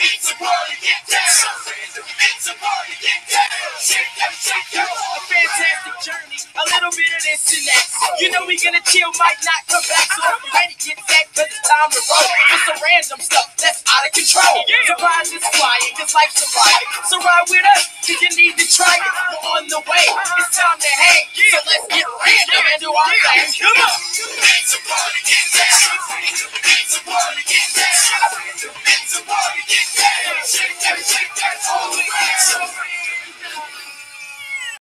It's a party, get down. It's a party, get down. Shake up, shake up. A fantastic journey, a little bit of this and that. You know we gonna chill, might not come back. So if you ready, get back, cause it's time to roll. It's some random stuff that's out of control. Surprise is flying, cause life's a ride. So ride with us, cause you need to try it. We're on the way, it's time to hang. So let's get random and do our thing. Come on. It's a party, get down. It's a party, get down.